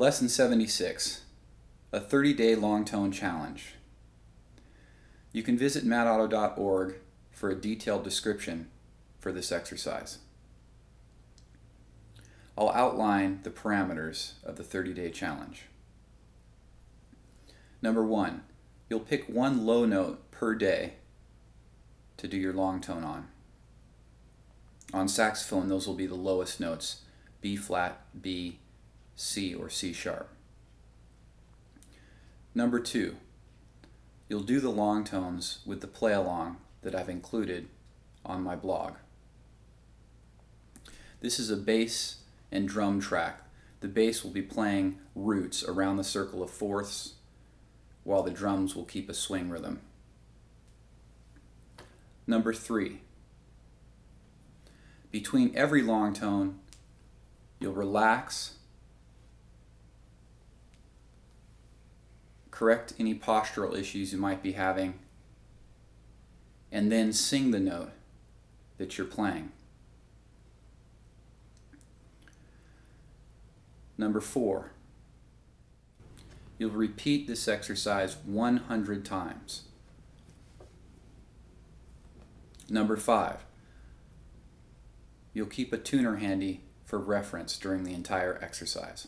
Lesson 76 A 30 Day Long Tone Challenge. You can visit mattotto.org for a detailed description for this exercise. I'll outline the parameters of the 30 day challenge. Number one, you'll pick one low note per day to do your long tone on. On saxophone, those will be the lowest notes B flat, B, C, or C sharp. Number two, you'll do the long tones with the play along that I've included on my blog. This is a bass and drum track. The bass will be playing roots around the circle of fourths, while the drums will keep a swing rhythm. Number three, between every long tone, you'll relax, correct any postural issues you might be having, and then sing the note that you're playing. Number four, you'll repeat this exercise 100 times. Number five, you'll keep a tuner handy for reference during the entire exercise.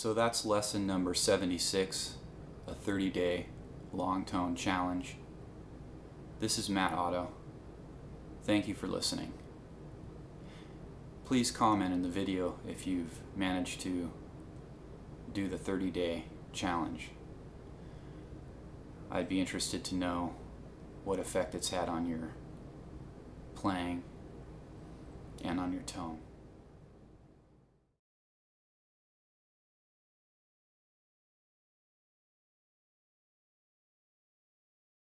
So that's lesson number 76, a 30 day long tone challenge. This is Matt Otto. Thank you for listening. Please comment in the video if you've managed to do the 30 day challenge. I'd be interested to know what effect it's had on your playing and on your tone.